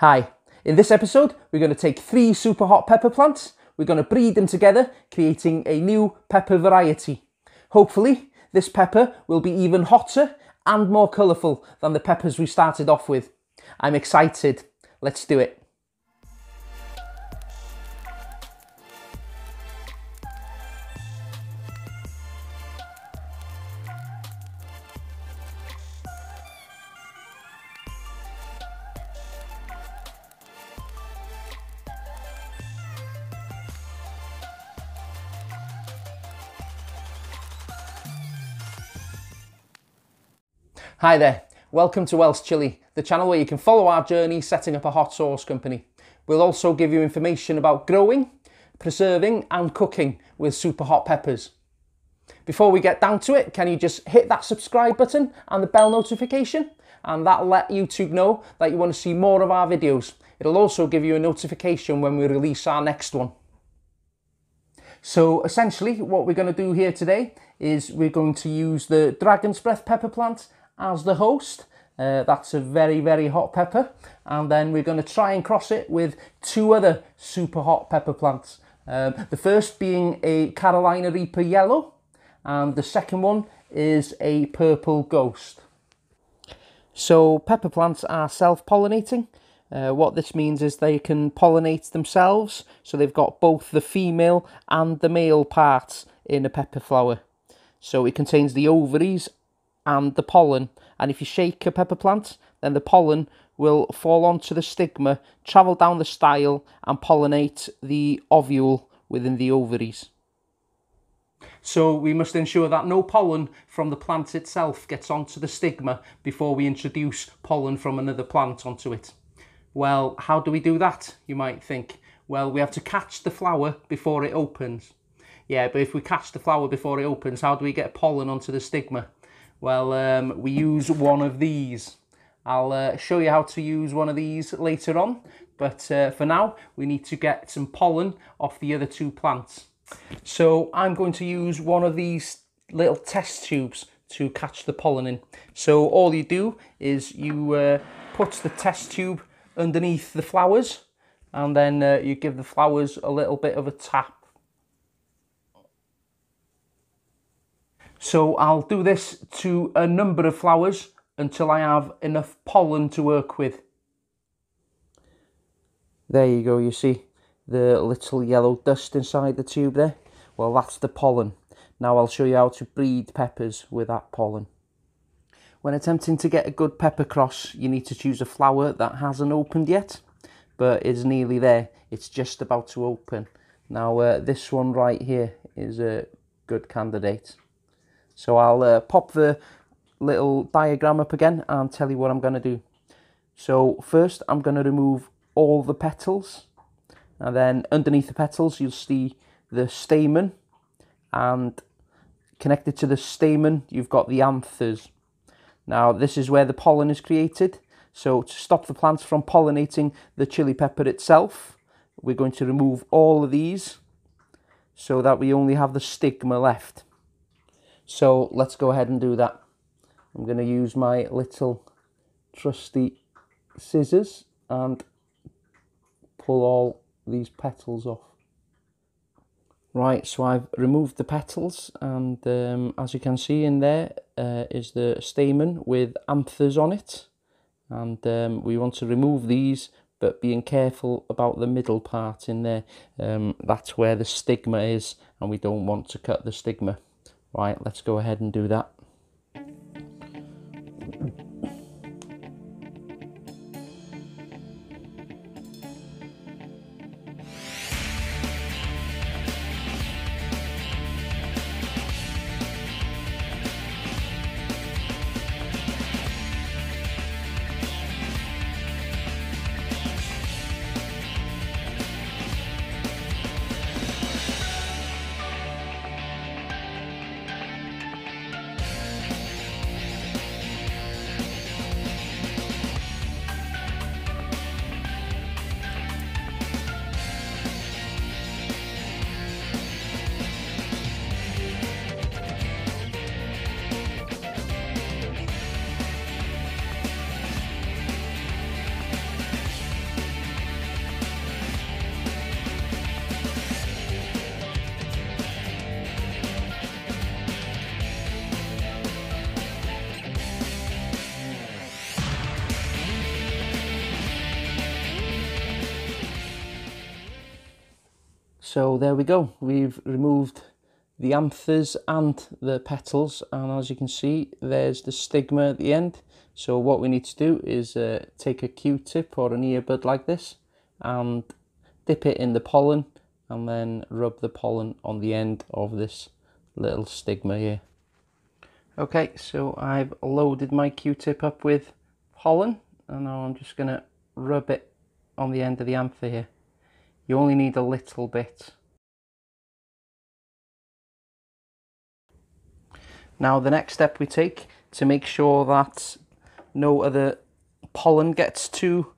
Hi, in this episode we're going to take three super hot pepper plants, we're going to breed them together creating a new pepper variety. Hopefully this pepper will be even hotter and more colourful than the peppers we started off with. I'm excited, let's do it. Hi there, welcome to Welsh Chilli, the channel where you can follow our journey setting up a hot sauce company. We'll also give you information about growing, preserving and cooking with super hot peppers. Before we get down to it, can you just hit that subscribe button and the bell notification? And that'll let YouTube know that you want to see more of our videos. It'll also give you a notification when we release our next one. So essentially what we're going to do here today is we're going to use the Dragon's Breath pepper plant as the host. Uh, that's a very, very hot pepper. And then we're going to try and cross it with two other super hot pepper plants. Um, the first being a Carolina Reaper Yellow, and the second one is a Purple Ghost. So pepper plants are self-pollinating. Uh, what this means is they can pollinate themselves, so they've got both the female and the male parts in a pepper flower. So it contains the ovaries and the pollen. And if you shake a pepper plant, then the pollen will fall onto the stigma, travel down the style, and pollinate the ovule within the ovaries. So we must ensure that no pollen from the plant itself gets onto the stigma before we introduce pollen from another plant onto it. Well, how do we do that, you might think? Well, we have to catch the flower before it opens. Yeah, but if we catch the flower before it opens, how do we get pollen onto the stigma? Well, um, we use one of these. I'll uh, show you how to use one of these later on, but uh, for now, we need to get some pollen off the other two plants. So I'm going to use one of these little test tubes to catch the pollen in. So all you do is you uh, put the test tube underneath the flowers and then uh, you give the flowers a little bit of a tap So I'll do this to a number of flowers until I have enough pollen to work with. There you go, you see the little yellow dust inside the tube there? Well, that's the pollen. Now I'll show you how to breed peppers with that pollen. When attempting to get a good pepper cross, you need to choose a flower that hasn't opened yet, but is nearly there. It's just about to open. Now uh, this one right here is a good candidate. So I'll uh, pop the little diagram up again and tell you what I'm going to do. So first I'm going to remove all the petals and then underneath the petals you'll see the stamen and connected to the stamen you've got the anthers. Now this is where the pollen is created. So to stop the plants from pollinating the chili pepper itself, we're going to remove all of these so that we only have the stigma left. So let's go ahead and do that. I'm going to use my little trusty scissors and pull all these petals off. Right, so I've removed the petals and um, as you can see in there uh, is the stamen with anthers on it. And um, we want to remove these but being careful about the middle part in there. Um, that's where the stigma is and we don't want to cut the stigma. Right, let's go ahead and do that. So there we go. We've removed the anthers and the petals and as you can see there's the stigma at the end. So what we need to do is uh, take a q-tip or an earbud like this and dip it in the pollen and then rub the pollen on the end of this little stigma here. Okay, so I've loaded my q-tip up with pollen and now I'm just going to rub it on the end of the anther here. You only need a little bit. Now the next step we take to make sure that no other pollen gets to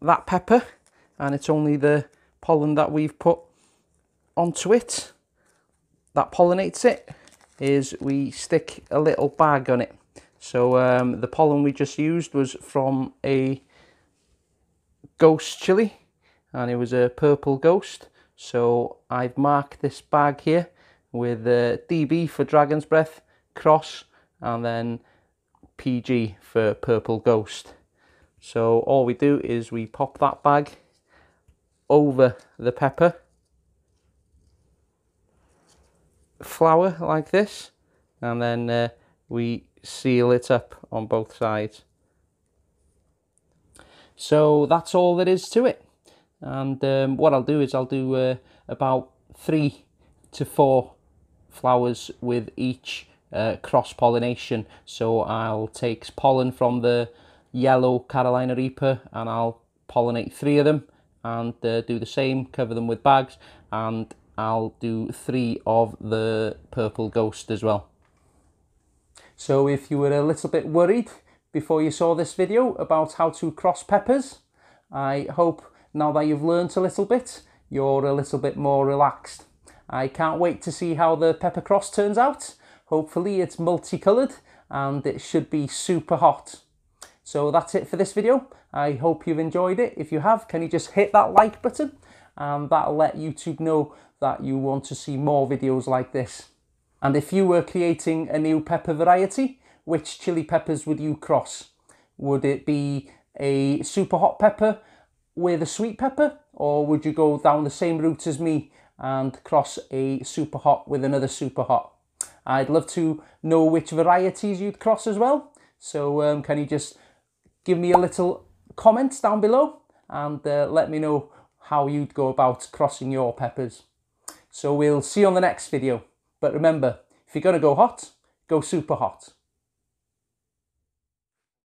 that pepper and it's only the pollen that we've put onto it that pollinates it is we stick a little bag on it. So um, the pollen we just used was from a ghost chili and it was a purple ghost. So I've marked this bag here with uh, DB for Dragon's Breath, Cross, and then PG for Purple Ghost. So all we do is we pop that bag over the pepper, flower like this, and then uh, we seal it up on both sides. So that's all there is to it. And um, what I'll do is I'll do uh, about three to four flowers with each uh, cross pollination. So I'll take pollen from the yellow Carolina Reaper and I'll pollinate three of them and uh, do the same, cover them with bags and I'll do three of the purple ghost as well. So if you were a little bit worried before you saw this video about how to cross peppers, I hope now that you've learnt a little bit, you're a little bit more relaxed. I can't wait to see how the pepper cross turns out. Hopefully it's multicoloured and it should be super hot. So that's it for this video. I hope you've enjoyed it. If you have, can you just hit that like button? And that'll let YouTube know that you want to see more videos like this. And if you were creating a new pepper variety, which chili peppers would you cross? Would it be a super hot pepper with a sweet pepper or would you go down the same route as me and cross a super hot with another super hot? I'd love to know which varieties you'd cross as well. So um, can you just give me a little comment down below and uh, let me know how you'd go about crossing your peppers. So we'll see you on the next video. But remember, if you're going to go hot, go super hot.